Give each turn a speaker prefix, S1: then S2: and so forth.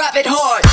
S1: Rapid it hard.